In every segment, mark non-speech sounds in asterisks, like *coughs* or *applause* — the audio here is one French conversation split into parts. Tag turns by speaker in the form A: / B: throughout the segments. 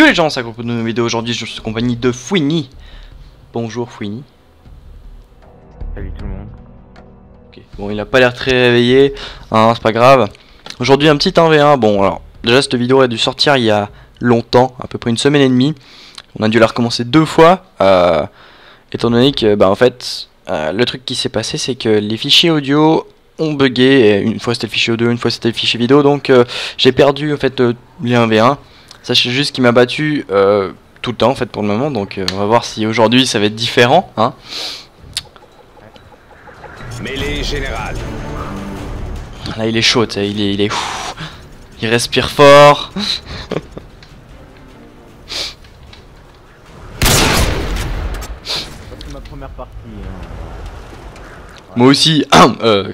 A: Yo les gens, c'est pour une vidéo aujourd'hui, je suis en compagnie de Fouini. Bonjour Fouini.
B: Salut tout le monde.
A: Bon il a pas l'air très réveillé, hein, c'est pas grave. Aujourd'hui un petit 1v1, bon alors déjà cette vidéo a dû sortir il y a longtemps, à peu près une semaine et demie. On a dû la recommencer deux fois, euh, étant donné que bah en fait euh, le truc qui s'est passé c'est que les fichiers audio ont bugué, une fois c'était le fichier audio, une fois c'était le fichier vidéo, donc euh, j'ai perdu en fait les 1v1. Sachez juste qu'il m'a battu euh, tout le temps en fait pour le moment, donc euh, on va voir si aujourd'hui ça va être différent. Hein.
C: Mêlée générale.
A: Là il est chaud, il est, il est, ouf. il respire fort.
B: C'est ma première partie. hein.
A: Moi aussi. *clears throat* euh.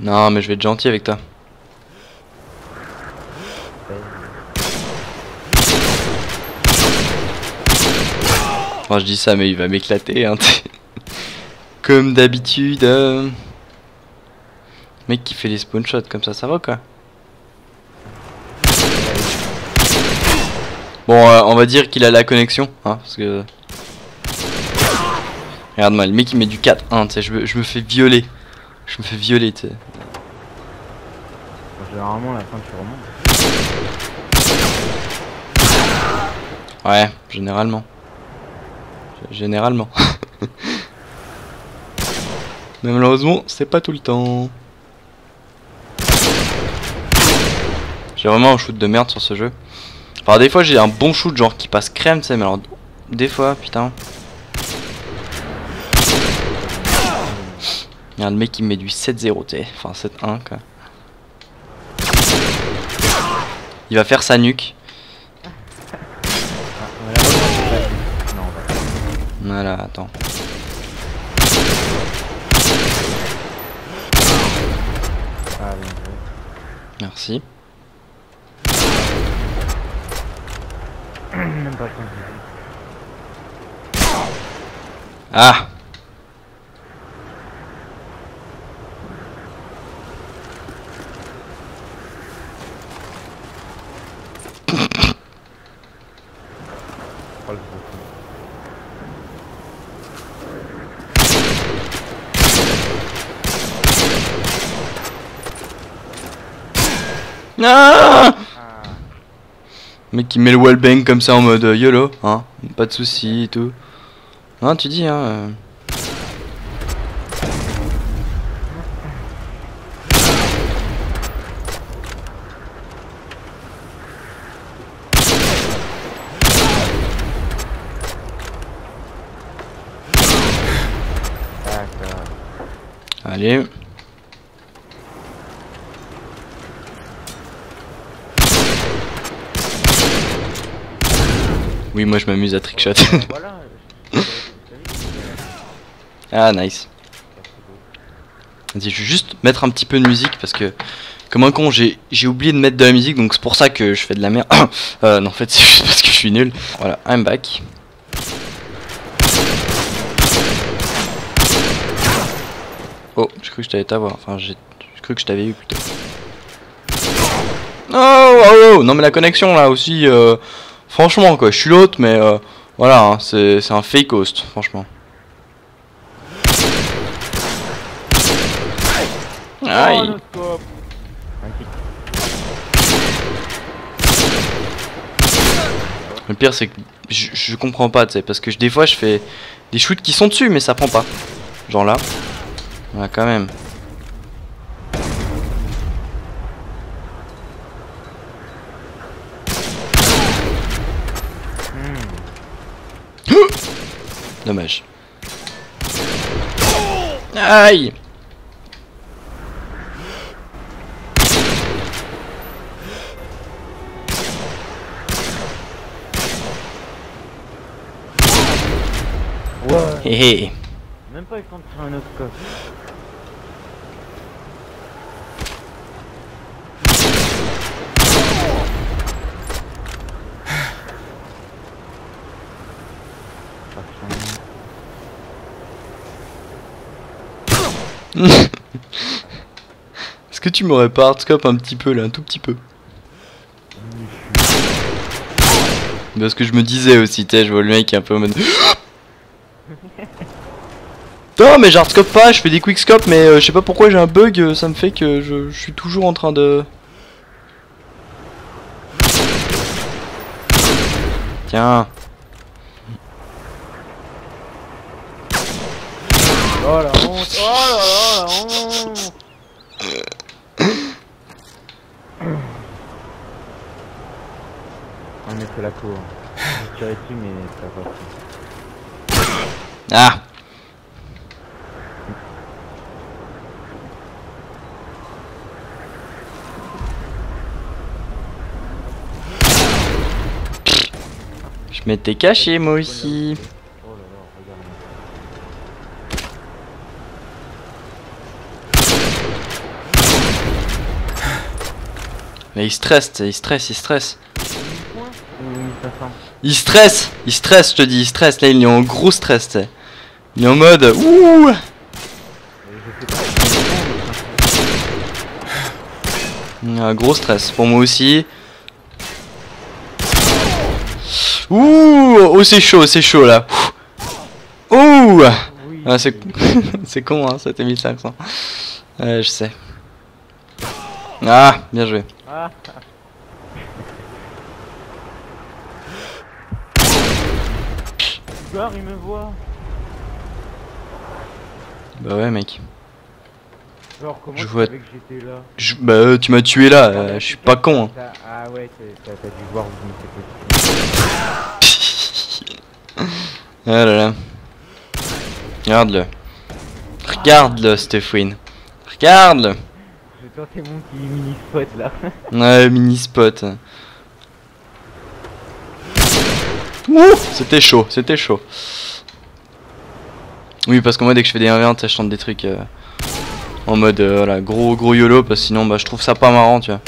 A: Non mais je vais être gentil avec toi. Enfin je dis ça mais il va m'éclater hein. *laughs* Comme d'habitude. euh. Mec qui fait les spawn shots comme ça, ça va quoi Bon euh, on va dire qu'il a la connexion hein parce que. Regarde-moi, le mec il met du 4-1, tu sais, je je me fais violer. Je me fais violer, tu sais.
B: Généralement, la fin, tu remontes.
A: Ouais, généralement. G- Généralement. *laughs* Mais malheureusement, c'est pas tout le temps. J'ai vraiment un shoot de merde sur ce jeu. Enfin, des fois, j'ai un bon shoot, genre qui passe crème, tu sais, mais alors, des fois, putain. Regarde, le mec il met du 7-0, tu. Enfin, 7-1, quoi. Il va faire sa nuque. Voilà, attends. Merci.
B: Même pas 15
A: Ah
B: Oh, le gros con.
A: Ah Mec qui met le wallbang comme ça en mode euh, YOLO, hein, pas de soucis et tout. Hein, tu dis, hein. euh. Allez. Oui, moi je m'amuse à trickshot. *laughs* Ah, nice. Vas-y, je vais juste mettre un petit peu de musique parce que, comme un con, j'ai oublié de mettre de la musique donc c'est pour ça que je fais de la merde. *coughs* euh, non, en fait, *laughs* c'est juste parce que je suis nul. Voilà, I'm back. Oh, j'ai cru que je t'avais t'avoir. Enfin, j'ai que je t'avais eu plutôt. Oh, oh, oh, non, mais la connexion là aussi, euh, franchement, quoi, je suis l'autre, mais euh, voilà, hein, c'est un fake host, franchement. Aïe. Le pire c'est que je, je comprends pas, tu sais, parce que des fois je fais des shoots qui sont dessus mais ça prend pas. Genre là. Ouais quand même.
B: Hmm.
A: Dommage. Aïe
B: Ouais.
A: Hé.
B: Même pas eu le temps de faire un autre *laughs* scope.
A: que tu m'aurais pas hardscope un petit peu là, un tout petit peu? Parce que je me disais aussi, tu je vois le mec est un peu en mode. *gasps* Non mais j'hardscope pas, je fais des quickscope mais euh, je sais pas pourquoi j'ai un bug, euh, ça me fait que je, suis toujours en train de... Tiens,
B: Oh la honte Oh la On est fait la cour. J'ai tiré dessus mais ça va
A: ah Je m'étais caché moi aussi.
B: Oh là là, regarde.
A: Mais il stresse, il stresse, il stresse.
B: Ou 1500.
A: Il stresse, il stresse, je te dis, il stresse. Là, il est en gros stress. Il est en mode ouh. Un gros stress pour moi aussi. Ouh, oh c'est chaud, c'est chaud là. Ouh, ah, c'est *laughs* c'est con hein, c'était 1500. Ouais, je sais. Ah, bien joué.
B: Ah Gare, il me voit.
A: Bah ouais mec.
B: Genre, comment
A: Je vois-
B: que j'étais là
A: Je- bah euh, tu m'as tué là, euh, je suis pas con. Hein.
B: Ah ouais, t'as dû voir où je m'étais. *laughs*
A: Ah là là. Regarde-le. Regarde-le, Stéphane. Regarde-le.
B: Je tentais mon petit mini spot là. *laughs*
A: Ouais, mini spot. C'était chaud, c'était chaud. Oui, parce que moi, dès que je fais des 1v1, tu sais, je tente des trucs euh, en mode euh, voilà, gros gros YOLO, parce que sinon, bah, je trouve ça pas marrant, tu vois.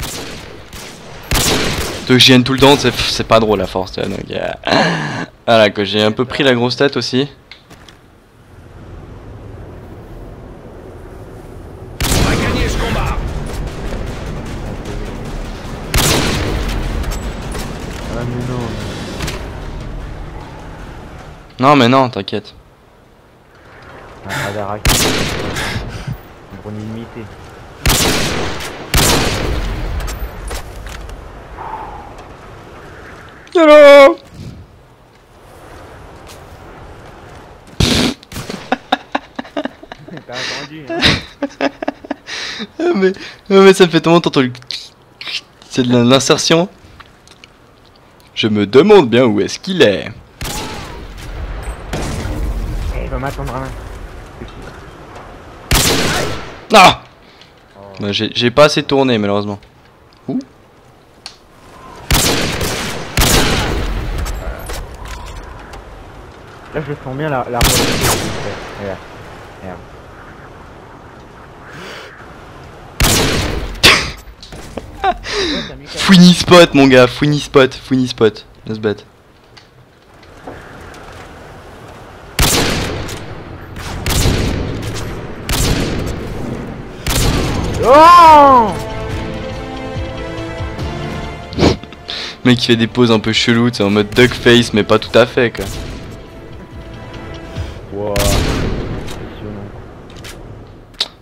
A: Que j'y vienne tout le temps, c'est c'est pas drôle à force, tu vois. Donc, euh, *laughs* voilà, que j'ai un peu pris la grosse tête aussi.
B: Non,
A: mais non, t'inquiète.
B: Un radar actif. Drone illimité.
A: YOLO *laughs*
B: T'as entendu hein
A: Ah, mais, mais ça me fait tellement t'entends le C'est de l'insertion. Je me demande bien où est-ce qu'il est.
B: M'attendre à.
A: Ah
B: Oh.
A: J'ai pas assez tourné malheureusement. Ouh.
B: Là je sens bien la, la. Regarde. Regarde. *laughs*
A: Fouini spot mon gars, fouini spot, fouini spot. Let's bet.
B: Oh
A: mec qui fait des poses un peu cheloues, c'est en mode duck face mais pas tout à fait quoi.
B: Wow. Impressionnant.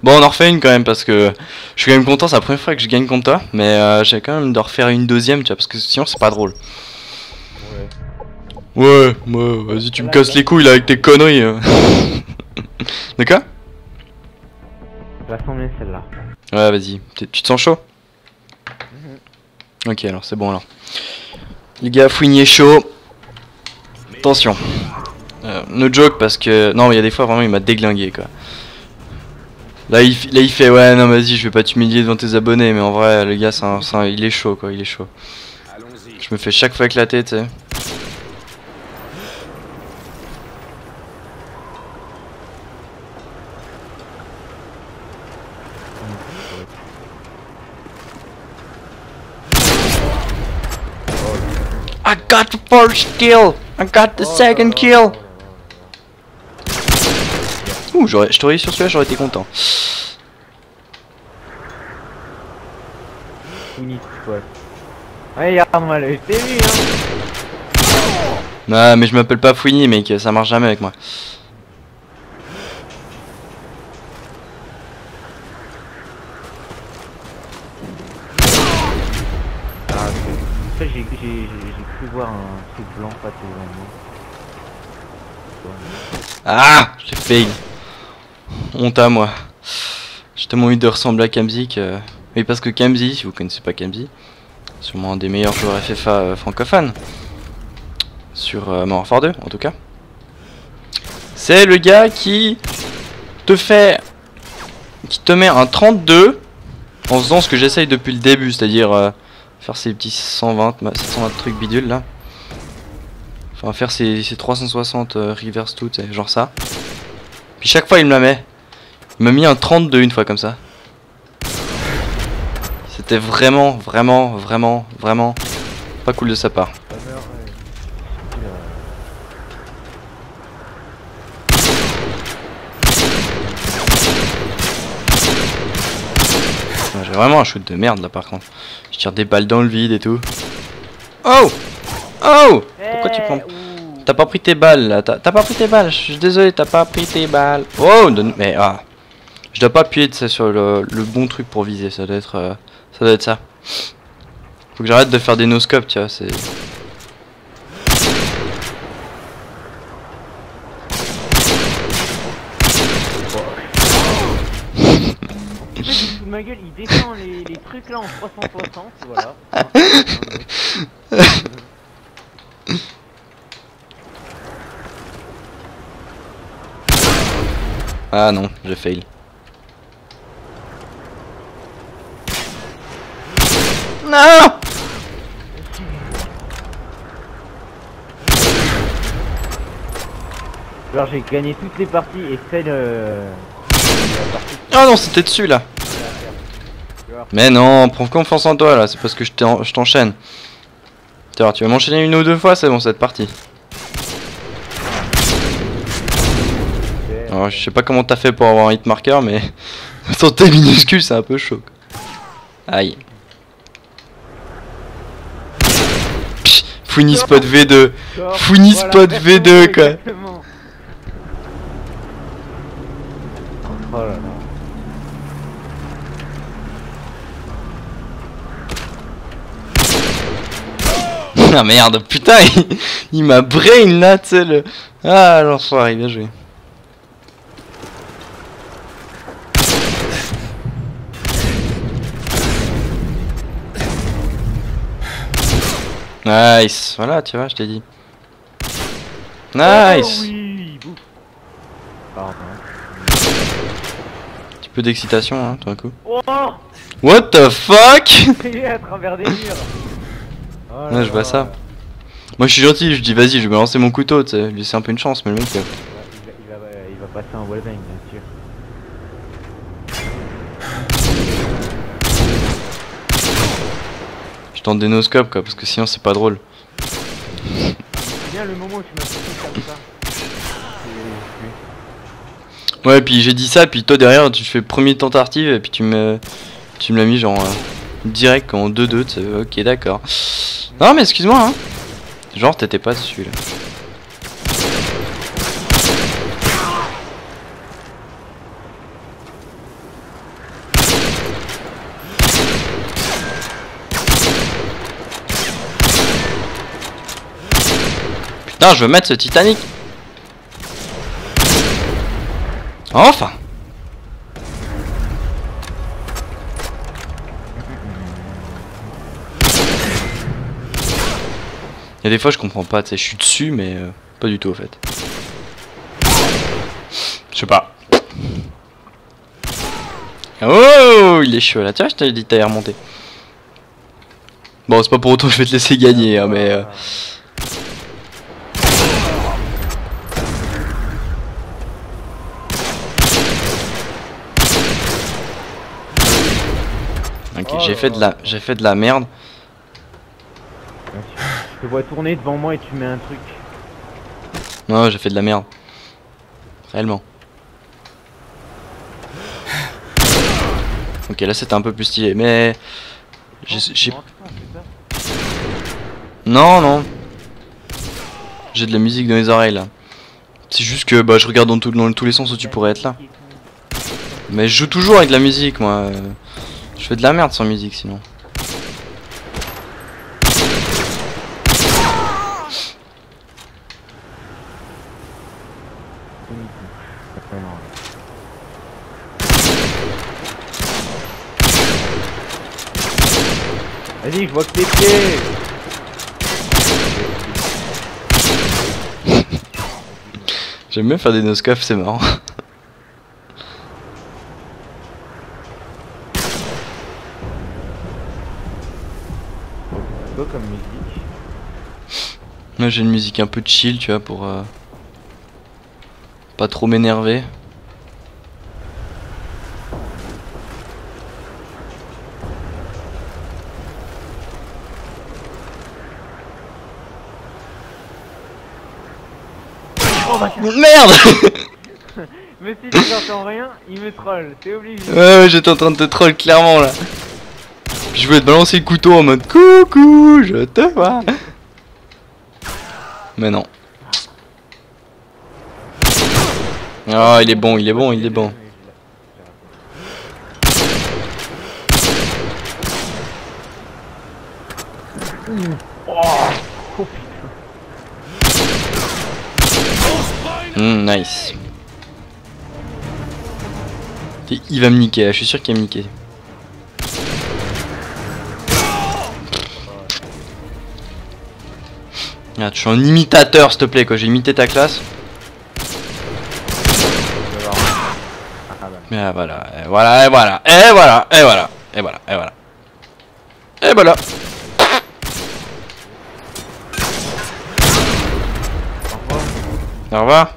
A: Bon on en refait une quand même parce que je suis quand même content, c'est la première fois que je gagne contre toi, mais euh, j'ai quand même de refaire une deuxième tu vois parce que sinon c'est pas drôle.
B: Ouais.
A: Ouais, ouais, vas-y tu me casses les couilles là avec tes conneries. *laughs* euh. D'accord
B: Sens bien celle-là.
A: Ouais vas-y, tu te sens chaud Ok alors c'est bon alors. Les gars, fouinier chaud. Attention. Euh, no joke parce que... Non il y a des fois vraiment il m'a déglingué quoi. Là il, là il fait ouais non vas-y je vais pas t'humilier devant tes abonnés mais en vrai le gars c'est il est chaud quoi il est chaud. Je me fais chaque fois éclater tu sais. first kill. I got the second kill. Ouh, je t'aurais sur celui-là, j'aurais été content.
B: Fini, toi. Hein.
A: Non, mais je m'appelle pas Fouini, mec, ça marche jamais avec moi.
B: J'ai cru voir un truc blanc pas devant moi.
A: Ah J'ai fail. Honte à moi. J'ai tellement eu de ressembler à Kamzi que... Oui, parce que Kamzi, si vous connaissez pas Kamzi, sûrement un des meilleurs joueurs FFA euh, francophones. Sur euh, Modern Warfare 2, en tout cas. C'est le gars qui te fait... Qui te met un 32 en faisant ce que j'essaye depuis le début, c'est-à-dire euh, faire ces petits 120, ma- 720 trucs bidules là. Enfin, faire ces, ces 360 euh, reverse tout, genre ça. Puis chaque fois, il me la met. Il m'a mis un 32 une fois comme ça. C'était vraiment, vraiment, vraiment, vraiment pas cool de sa part. J'ai vraiment un shoot de merde là par contre. Je tire des balles dans le vide et tout. Oh Oh Pourquoi tu
B: Eh,
A: prends... T'as pas pris tes balles là, t'as pas pris tes balles, je suis désolé, t'as pas pris tes balles. Oh donne- Mais ah Je dois pas appuyer sur le, le bon truc pour viser, ça doit être euh, ça. Doit être ça. Faut que j'arrête de faire des no-scopes, tu vois, c'est...
B: Il se fout de ma gueule, il descend les, les trucs là en 360, voilà.
A: Ah non, j'ai fail. Non
B: Alors j'ai gagné toutes les parties et celle... Euh... la partie
A: Ah non, c'était dessus là. Mais non, prends confiance en toi là, c'est parce que je t'en- je t'enchaîne. Tu vas m'enchaîner une ou deux fois, c'est bon cette partie. Alors, je sais pas comment t'as fait pour avoir un hit marker, mais *laughs* sans tes minuscules, c'est un peu chaud. Aïe. Pff, Fouini spot V2.
B: Sors,
A: Fouini spot
B: merci,
A: V2, quoi.
B: exactement. Oh là là.
A: Ah merde, putain, il, il m'a brain là, tu sais le. Ah l'enfoiré, bien joué. Nice, voilà, tu vois, je t'ai dit.
B: Oh
A: Nice.
B: bouf. Pardon.
A: Un petit peu d'excitation, hein, tout d'un coup.
B: Oh
A: What the fuck? *laughs*
B: Il est à travers des murs. Oh
A: Ouais, je vois ça. Moi je suis gentil, je dis vas-y, je vais lancer mon couteau, tu sais, lui c'est un peu une chance, mais le mec. euh,
B: Il va, il va, il va passer un wallbang, bien sûr.
A: Je tente des no-scopes quoi, parce que sinon c'est pas drôle.
B: Bien le moment où tu m'as fait comme ça.
A: Ouais, puis j'ai dit ça, puis toi derrière tu fais premier tentative, et puis tu me. Tu me l'as mis genre. euh, direct en 2-2, tu sais, ok d'accord. Non mais excuse-moi, hein. Genre t'étais pas dessus là. Putain, je veux mettre ce Titanic. Enfin. Y a des fois je comprends pas, tu sais, je suis dessus mais euh, pas du tout au fait. Je sais pas. Oh, il est chaud là. Tiens, je t'avais dit t'allais remonter. Bon, c'est pas pour autant que je vais te laisser gagner, hein, mais. euh, Ok, j'ai fait de la, j'ai fait de la merde.
B: Je te vois tourner devant moi et tu mets un truc.
A: Non, j'ai fait de la merde. Réellement. Ok, là c'était un peu plus stylé, mais j'ai- Non, non. J'ai de la musique dans les oreilles là. C'est juste que bah, je regarde dans, dans tous les sens où tu pourrais être là. Mais je joue toujours avec la musique moi. Je fais de la merde sans musique sinon.
B: Ouais, non. Tes *laughs* pieds
A: J'aime bien faire des noscafs, c'est marrant.
B: Quoi comme musique
A: Moi j'ai une musique un peu chill, tu vois, pour euh, pas trop m'énerver. Merde *laughs*
B: Mais si tu n'entends rien, il me troll, c'est obligé.
A: Ouais, ouais, j'étais en train de te troll clairement là. Puis je voulais te balancer le couteau en mode coucou, je te vois. Mais non. Ah, il est bon, il est bon, il est bon.
B: Oh putain.
A: Hmm, nice. Il va me niquer, là, je suis sûr qu'il va me niquer. Ah, tu es un imitateur, s'il te plaît, quoi. J'ai imité ta classe. Mais voilà, et voilà, et voilà, et voilà, et voilà, et voilà, et voilà. Et voilà.
B: Au revoir.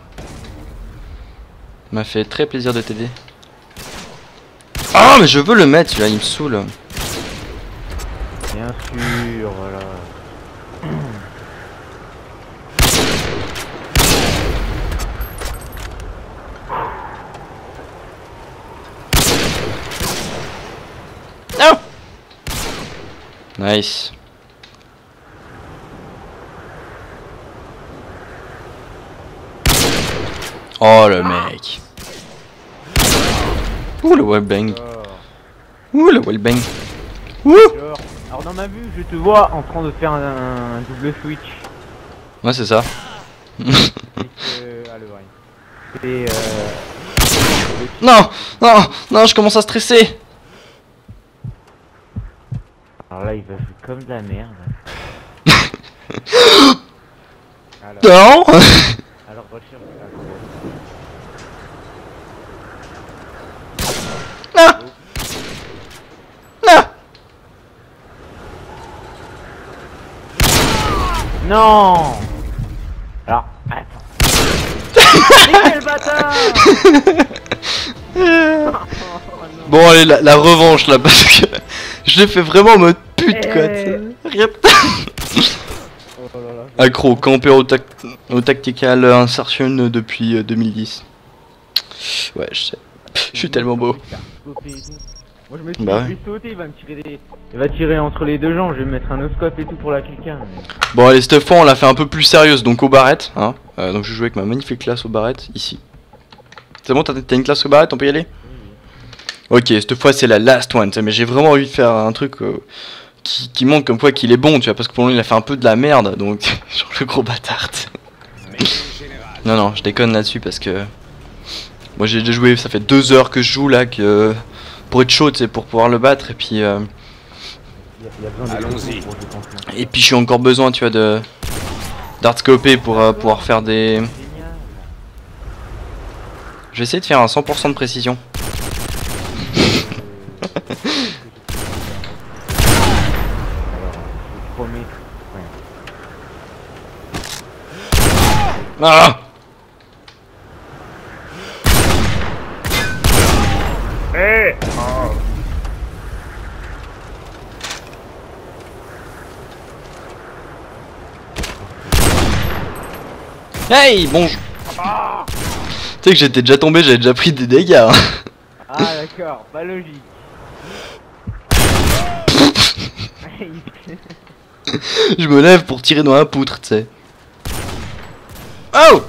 A: M'a fait très plaisir de t'aider. Ah, mais je veux le mettre, celui-là, il me saoule.
B: Bien sûr, voilà.
A: Nice. Oh le mec. Ouh le wallbang? Ouh le wallbang? Ouh.
B: Alors dans ma vue, je te vois en train de faire un, un double switch.
A: Ouais c'est ça.
B: Et. Ah le euh...
A: Non Non Non je commence à stresser
B: Alors là, il va jouer comme de la merde. *laughs* alors,
A: Non
B: alors recherche.
A: Non Non
B: Non Alors, attends. Quel *laughs* bâtard.
A: Bon allez la, la revanche là parce que je l'ai fait vraiment en mode pute quoi. sais. Rien.
B: Oh là là.
A: Accro, camper au, tac- au tactical insertion depuis euh, 2010. Ouais je sais. Je suis tellement beau.
B: Moi je me suis
A: Bah
B: sauter, il va me tirer des... Il va tirer entre les deux jambes, je vais me mettre un oscope et tout pour la quelqu'un. mais-
A: Bon allez cette fois on l'a fait un peu plus sérieuse donc au barrette hein. Euh, donc je joue avec ma magnifique classe au barrette ici. C'est bon t'as une classe au barrette on peut y aller? Ok cette fois c'est la last one mais j'ai vraiment envie de faire un truc euh, qui, qui montre comme quoi qu'il est bon tu vois parce que pour lui il a fait un peu de la merde donc *laughs* genre le gros bâtard. Non non je déconne là-dessus parce que moi j'ai déjà joué ça fait deux heures que je joue là que pour être chaud tu sais pour pouvoir le battre et puis euh,
C: Allons-y.
A: et puis j'ai encore besoin tu vois de d'artscoper pour euh, pouvoir faire des. Je vais essayer de faire un 100% de précision. Ah Hey, bonjour. Tu sais que j'étais déjà tombé, j'avais déjà pris des dégâts. hein.
B: Ah d'accord, pas logique.
A: Je me lève pour tirer dans la poutre, tu sais. Oh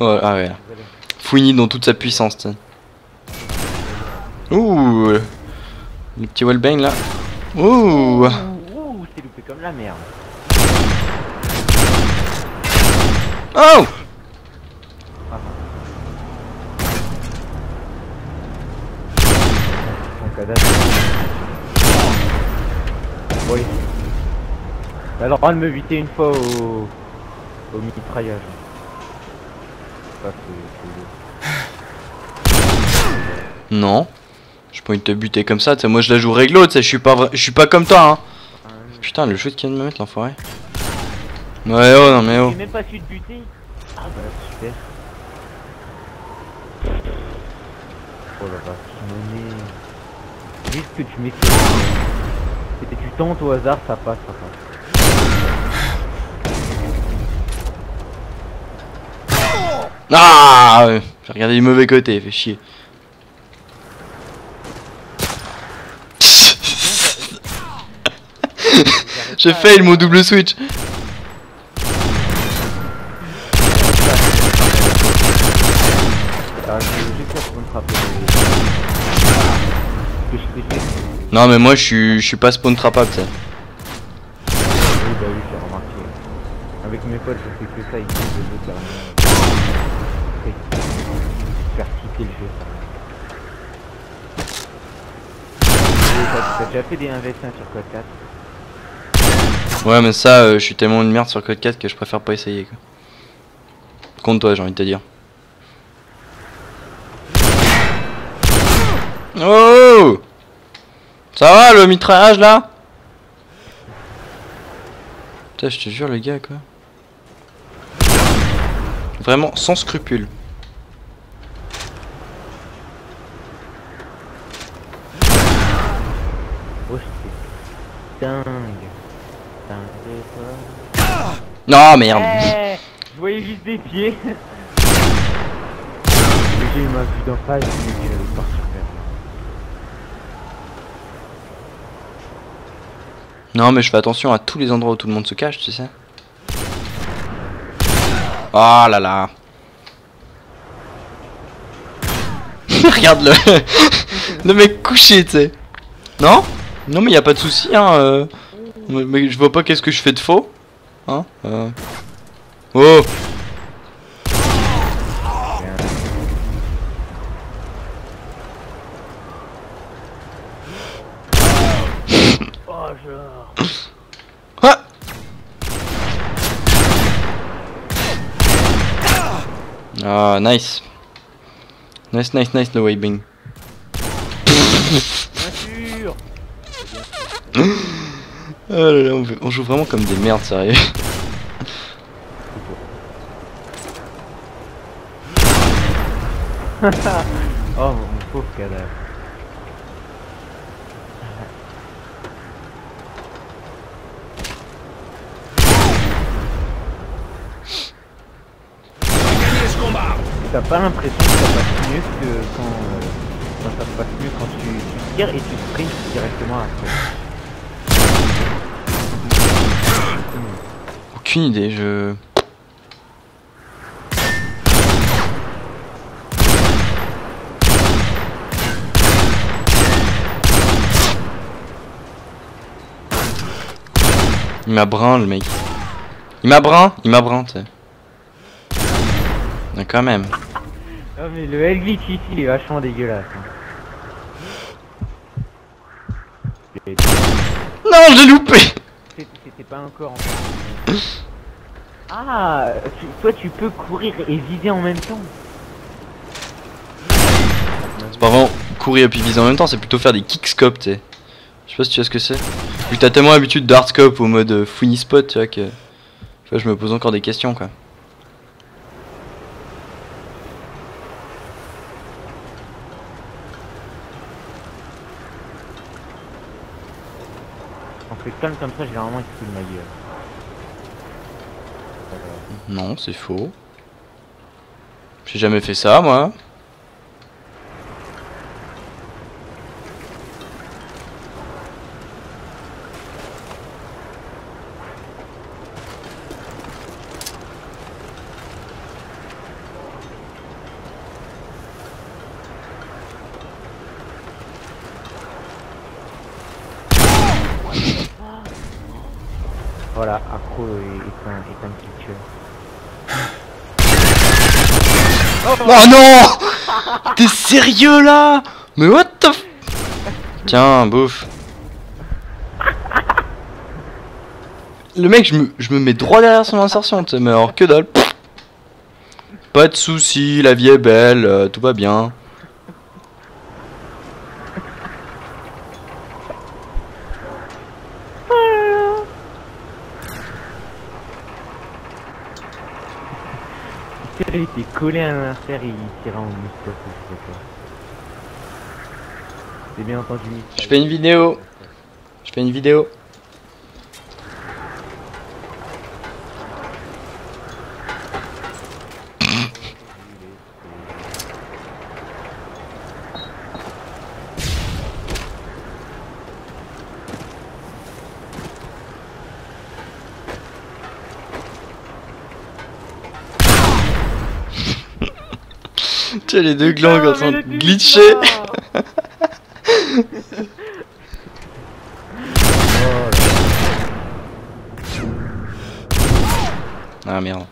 A: Oh, ah ouais. Fouini dans toute sa puissance, tu sais. Ouh Le petit wallbang là. Ouh
B: Ouh, ouh, c'est loupé comme la merde.
A: Oh.
B: Oui. T'as le droit de me buter une fois au. au mitraillage.
A: Non. Envie de te buter comme ça, tu sais. Moi je la joue réglo, tu sais. Je suis pas, je suis pas comme toi, hein. Putain, le jeu qui vient de me mettre l'enfoiré. Ouais, oh non, mais oh.
B: J'ai même pas su te buter. Ah bah super. Oh la vache. Juste que tu m'expliques. Et tu tentes au hasard, ça passe, ça passe.
A: Ah ouais. J'ai regardé du mauvais côté, fait chier. *laughs* J'ai fail mon double switch.
B: Juste.
A: Non mais moi je suis je suis pas spawn trappable.
B: Oui, bah oui, j'ai remarqué. Avec mes potes, je fais que ça, le jeu carrément. Après, Faire quitter le jeu. T'as déjà fait des 1v1 sur Code 4
A: Ouais mais ça euh, je suis tellement une merde sur code 4 que je préfère pas essayer quoi. Contre toi j'ai envie de te dire. Oh Ça va le mitraillage là Putain je te jure le gars quoi. Vraiment sans scrupule.
B: Oh, c'est dingue.
A: Non merde
B: Eh, je voyais juste des pieds. *laughs* J'ai eu ma vue d'en face, mais
A: Non mais je fais attention à tous les endroits où tout le monde se cache tu sais. Oh là là *laughs* Regarde *laughs* le mec couché tu sais. Non? Non mais y a pas de souci hein. euh. Mais, je vois pas qu'est-ce que je fais de faux. Hein euh. Oh, Ah nice. Nice nice nice le waving.
B: Bien sûr.
A: Oh là là, on, on joue vraiment comme des merdes sérieux. *laughs*
B: Oh, mon pauvre cadavre. T'as pas l'impression que ça passe mieux que quand, euh, quand ça se passe mieux quand tu, tu tires et tu sprints directement après.
A: Aucune idée, je. Il m'a brun le mec. Il m'a brun, il m'a brun, tu sais. Mais quand même.
B: Oh mais le L glitch ici il est vachement dégueulasse. hein.
A: Non, j'ai loupé
B: C'était pas encore en fait. Ah, tu- toi tu peux courir et viser en même temps.
A: C'est pas vraiment courir et puis viser en même temps, c'est plutôt faire des kickscopes, tu sais. Je sais pas si tu vois ce que c'est. Vu que t'as tellement l'habitude d'hardscope au mode euh, fouini spot, tu vois que. Tu vois, je me pose encore des questions quoi.
B: On fait comme ça, généralement il se ma gueule.
A: Non, c'est faux. J'ai jamais fait ça, moi.
B: Micro est, est un, un glitcher.
A: Oh non T'es sérieux là Mais what the f... Tiens, bouffe. Le mec, je me, mets droit derrière son insertion, tu sais, mais alors que dalle. Pas de soucis, la vie est belle, euh, tout va bien.
B: Il était collé à l'insert et il tirait en je sais pas. C'est bien entendu.
A: Je fais une vidéo. Je fais une vidéo. Tu sais, les deux glands en train de glitcher. Ah merde.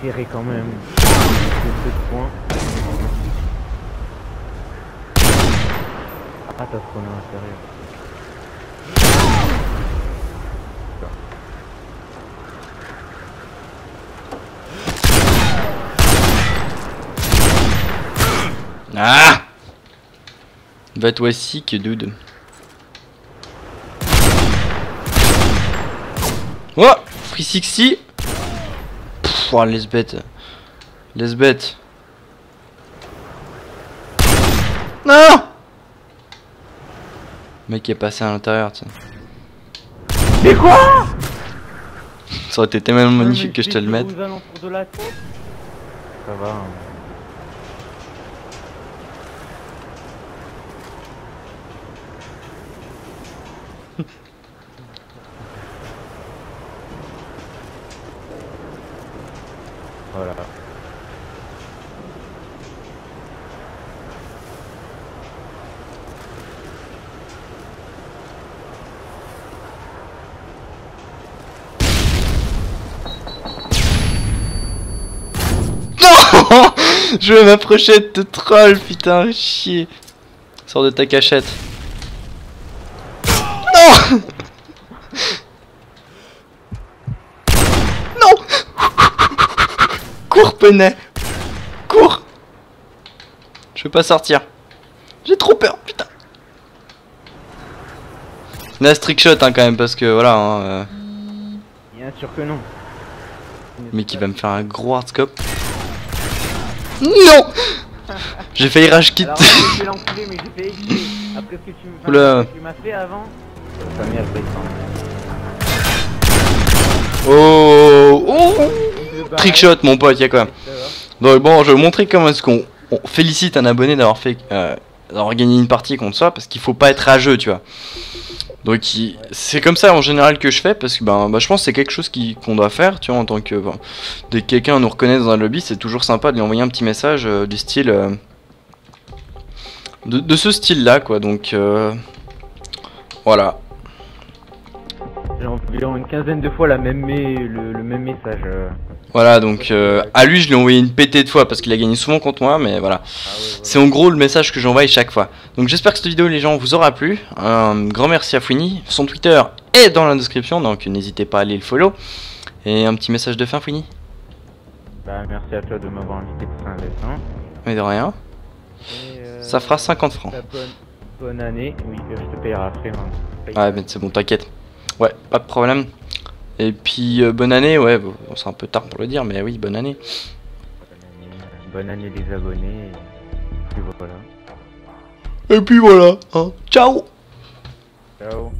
B: C'est serré quand même. C'est peu de points. Ah, t'as ce qu'on est intérieur.
A: Ah Va toi sick, dude. Oh Free 60 Pff, oh, laisse bête. Laisse bête. Non Le mec est passé à l'intérieur, tiens.
B: Mais quoi?
A: Ça aurait été tellement magnifique que je te le mette.
B: Ça va. hein. Voilà.
A: Non *laughs* Je vais m'approcher de te troll, putain, chier. Sors de ta cachette. Non *laughs* Non *laughs* Cours, Penet Cours Je veux pas sortir. J'ai trop peur, putain. Là, strict shot hein, quand même, parce que voilà. Hein, euh,
B: Bien sûr que non.
A: mec il va me faire un gros hardscope. Non *laughs* J'ai failli rage quit.
B: Alors, je vais l'enculer, mais j'ai fait exprès. Après ce que tu me-
A: Oula.
B: ce que tu m'as fait avant. Ta mère,
A: Oh, oh
B: te
A: Trick shot, mon pote, y'a quoi Donc bon, je vais vous montrer comment est-ce qu'on on félicite un abonné d'avoir fait euh, d'avoir gagné une partie contre soi parce qu'il faut pas être rageux, tu vois. Donc c'est comme ça en général que je fais parce que ben, bah, je pense que c'est quelque chose qu'on doit faire, tu vois, en tant que dès que quelqu'un nous reconnaît dans un lobby, c'est toujours sympa de lui envoyer un petit message euh, du style euh, de, de ce style-là, quoi. Donc euh, voilà.
B: Environ une quinzaine de fois la même mais le, le même message. euh.
A: Voilà, donc euh, à lui je lui ai envoyé une pétée de fois parce qu'il a gagné souvent contre moi, mais voilà. C'est en gros le message que j'envoie chaque fois. Donc j'espère que cette vidéo les gens vous aura plu. Un grand merci à Fouini. Son Twitter est dans la description, donc n'hésitez pas à aller le follow. Et un petit message de fin Fouini
B: Bah, merci à toi de m'avoir invité pour Saint-Vincent.
A: Mais de rien.
B: Euh,
A: Ça fera 50 francs.
B: bonne, bonne année. Oui, je te payerai après. hein. Paye-
A: mais c'est bon, t'inquiète. Ouais, pas de problème. Et puis euh, bonne année, ouais, bon, c'est un peu tard pour le dire, mais oui, bonne année.
B: Bonne année, bonne année les abonnés. Et puis voilà.
A: Et puis voilà, hein. ciao
B: Ciao.